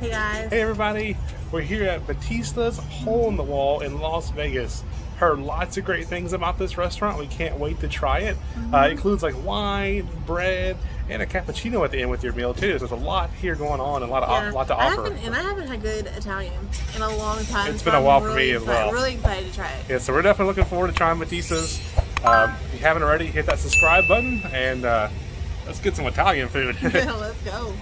Hey guys. Hey everybody, we're here at Battista's Hole in the Wall in Las Vegas. Heard lots of great things about this restaurant. We can't wait to try it. Mm-hmm. Uh, it includes like wine, bread, and a cappuccino at the end with your meal too. So there's a lot here going on, and a lot of Yeah. lot to I offer. and I haven't had good Italian in a long time. It's so been a while for me as well. Really excited to try it. Yeah, so we're definitely looking forward to trying Battista's. Um, if you haven't already, hit that subscribe button and uh, let's get some Italian food. Yeah, let's go.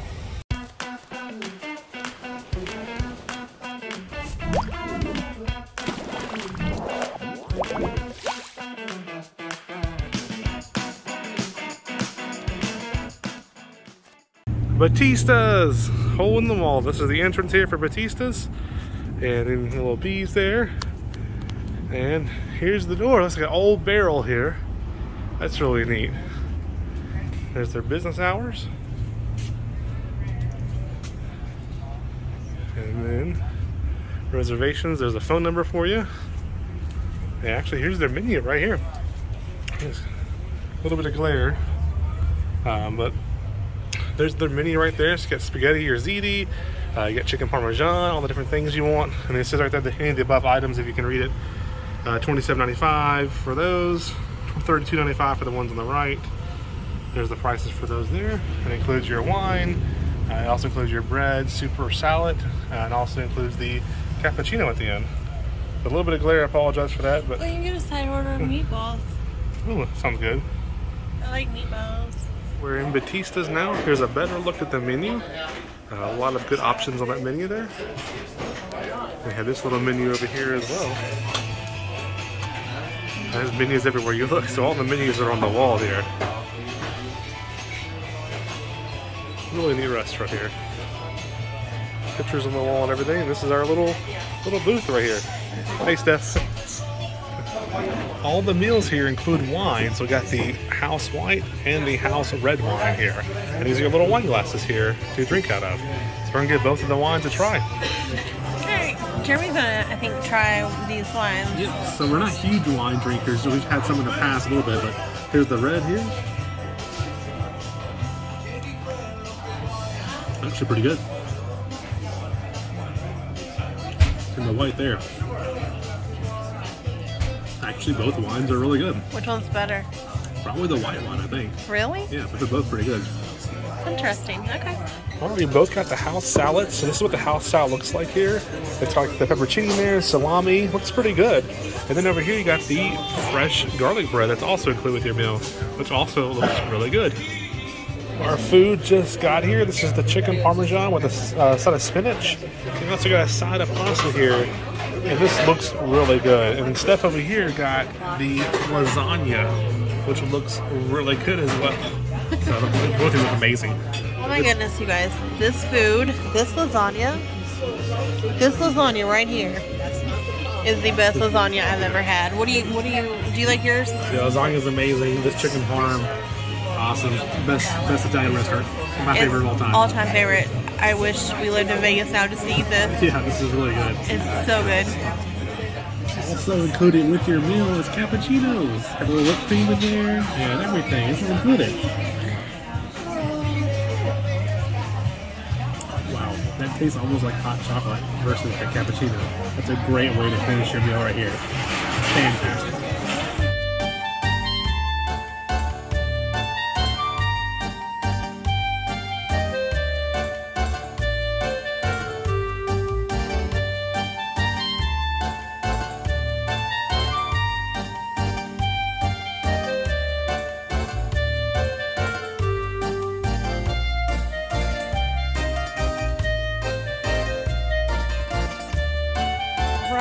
Battista's hole in the wall. This is the entrance here for Battista's, and then little bees there. And here's the door. Looks like an old barrel here. That's really neat. There's their business hours. And then reservations. There's a phone number for you. And actually, here's their menu right here. A little bit of glare, um, but there's their menu right there. So you got spaghetti or ziti, uh, you got chicken parmesan, all the different things you want. And it says right there the any of the above items if you can read it. Uh, $27.95 for those, $32.95 for the ones on the right. There's the prices for those there. It includes your wine. Uh, it also includes your bread, soup, or salad, uh, and also includes the cappuccino at the end. A little bit of glare. I apologize for that, but Well, you can get a side order of meatballs. ooh, sounds good. I like meatballs. We're in Battista's now. Here's a better look at the menu. Uh, a lot of good options on that menu there. We have this little menu over here as well. There's menus everywhere you look, so all the menus are on the wall here. Really neat restaurant here. Pictures on the wall and everything. This is our little little booth right here. Hey, Steph. All the meals here include wine, so we got the house white and the house red wine here. And these are your little wine glasses here to drink out of. So we're gonna get both of the wines to try. Alright, Jeremy's gonna, I think, try these wines. Yep, so we're not huge wine drinkers. We've had some in the past a little bit, but here's the red here. Actually pretty good. And the white there. Actually, both wines are really good. Which one's better? Probably the white one, I think. Really? Yeah, but they're both pretty good. Interesting. Okay. All right, we both got the house salad. So this is what the house salad looks like here. It's got the pepperoni there, salami. Looks pretty good. And then over here you got the fresh garlic bread that's also included with your meal, which also looks really good. Our food just got here. This is the chicken parmesan with a uh, side of spinach. We also got a side of pasta here. And this looks really good. And Steph over here got the lasagna, which looks really good as well. So both of these look amazing. Oh my goodness, you guys. This food, this lasagna, this lasagna right here is the best lasagna I've ever had. What do you, what do you, do you like yours? The lasagna is amazing. This chicken parm, awesome. Best best Italian restaurant. My favorite of all time. All time favorite. I wish we lived in Vegas now to eat this. Yeah, this is really good. It's so good. Also included with your meal is cappuccinos. Have a little whipped cream in there and everything. This is included. Wow, that tastes almost like hot chocolate versus a cappuccino. That's a great way to finish your meal right here. Fantastic.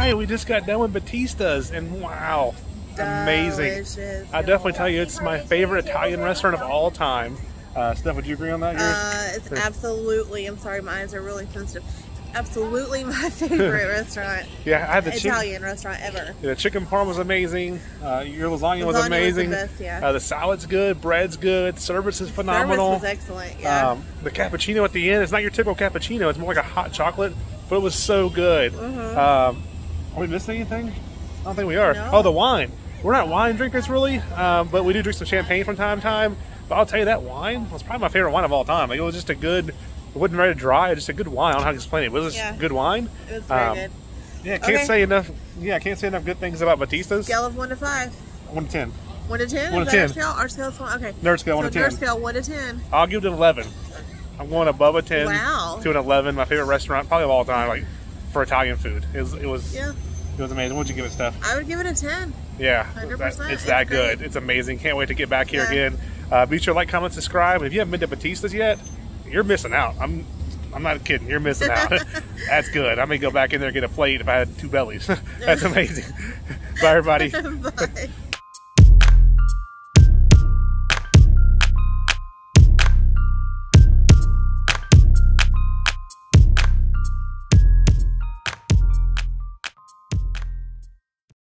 Right, we just got done with Battista's, and wow, amazing! Delicious. I definitely tell you, it's my favorite Italian restaurant of all time. Uh, Steph, would you agree on that? Uh, it's absolutely, I'm sorry, my eyes are really sensitive. It's absolutely my favorite restaurant, yeah, I had the chicken. Italian restaurant ever. The chicken parm was amazing. Uh, your lasagna, was Lasagna was the amazing. best, yeah. uh, the salad's good. Bread's good. Service is phenomenal. Service was excellent, yeah. Um, the cappuccino at the end, it's not your typical cappuccino. It's more like a hot chocolate, but it was so good. Mm-hmm. Um, are we missing anything? I don't think we are. No. Oh, the wine. We're not wine drinkers really, um, but we do drink some champagne from time to time. But I'll tell you that wine was probably my favorite wine of all time. Like, it was just a good, It wasn't very dry. Just a good wine. I don't know how to explain it. It was just Yeah. good wine. It was very Um, good. Yeah, can't Okay. say enough. Yeah, I can't say enough good things about Battista's. Scale of one to five. One to ten. One to ten? One Is to that our scale? Our scale's one. Okay. Nerd scale, so one to nerd 10. scale one to ten. I'll give it an eleven. I'm going above a ten Wow. to an eleven. My favorite restaurant, probably of all time, like for Italian food. It was. It was. Yeah. It was amazing. What'd you give it, Steph? I would give it a ten. Yeah, 100%. that- it's It's that great. good. It's amazing. Can't wait to get back here Yeah. again. Uh, be sure to like, comment, subscribe. If you haven't been to Battista's yet, you're missing out. I'm, I'm not kidding. You're missing out. That's good. I may go back in there and get a plate if I had two bellies. That's amazing. Bye, everybody. Bye.